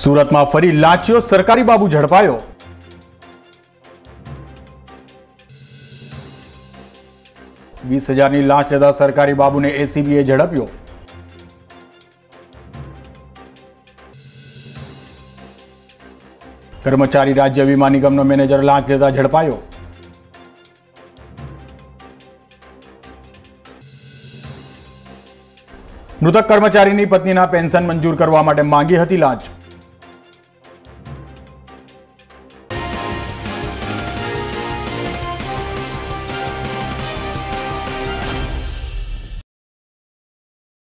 સુરતમાં ફરી લાંચિયો સરકારી બાબુ ઝડપાયો. વીસ હજારની લાંચ લેતા સરકારી બાબુને એસીબીએ ઝડપ્યો. કર્મચારી રાજ્ય વીમા નિગમનો મેનેજર લાંચ લેતા ઝડપાયો. મૃતક કર્મચારીની પત્નીના પેન્શન મંજૂર કરવા માટે માંગી હતી લાંચ.